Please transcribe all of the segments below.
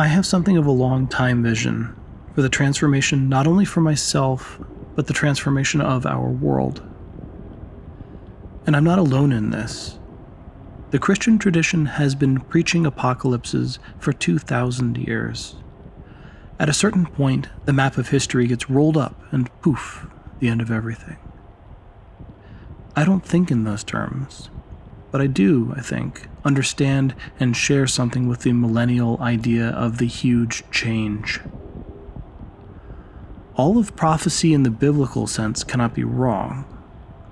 I have something of a long time vision for the transformation not only for myself, but the transformation of our world. And I'm not alone in this. The Christian tradition has been preaching apocalypses for 2,000 years. At a certain point, the map of history gets rolled up and poof, the end of everything. I don't think in those terms, but I do, I think, understand and share something with the millennial idea of the huge change. All of prophecy in the biblical sense cannot be wrong.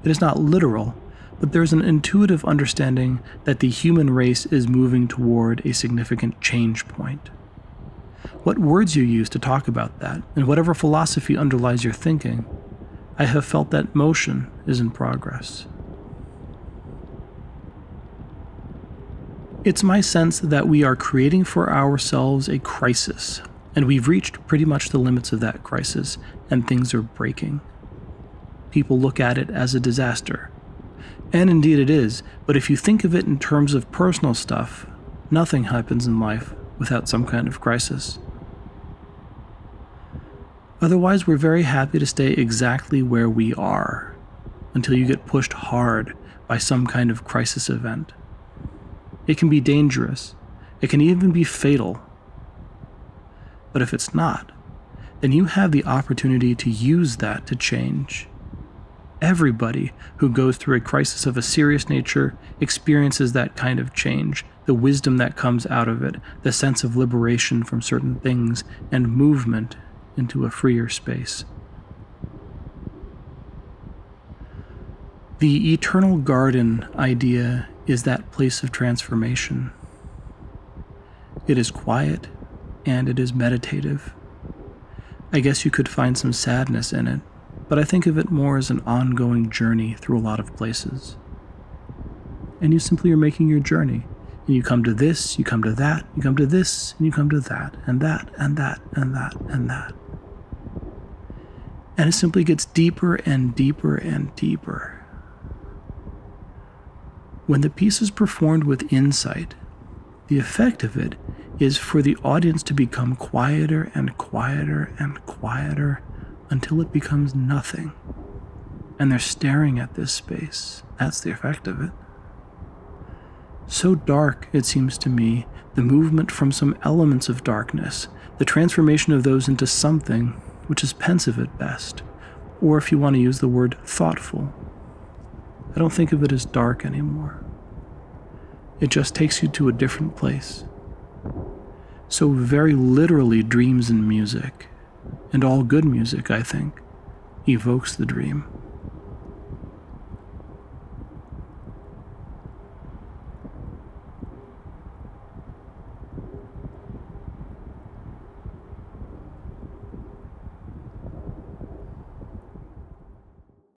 It is not literal, but there's an intuitive understanding that the human race is moving toward a significant change point what words you use to talk about that, and whatever philosophy underlies your thinking, I have felt that motion is in progress. It's my sense that we are creating for ourselves a crisis, and we've reached pretty much the limits of that crisis, and things are breaking. People look at it as a disaster. And indeed it is, but if you think of it in terms of personal stuff, nothing happens in life without some kind of crisis. Otherwise, we're very happy to stay exactly where we are until you get pushed hard by some kind of crisis event. It can be dangerous, it can even be fatal. But if it's not, then you have the opportunity to use that to change. Everybody who goes through a crisis of a serious nature experiences that kind of change, the wisdom that comes out of it, the sense of liberation from certain things, and movement into a freer space. The eternal garden idea is that place of transformation. It is quiet and it is meditative. I guess you could find some sadness in it, but I think of it more as an ongoing journey through a lot of places. And you simply are making your journey. And you come to this, you come to that, you come to this, and you come to that, and that, and that, and that, and that. And it simply gets deeper and deeper and deeper. When the piece is performed with insight, the effect of it is for the audience to become quieter and quieter and quieter until it becomes nothing. And they're staring at this space. That's the effect of it. So dark, it seems to me, the movement from some elements of darkness, the transformation of those into something which is pensive at best, or if you want to use the word thoughtful. I don't think of it as dark anymore. It just takes you to a different place. So, very literally, dreams and music, and all good music, I think, evokes the dream.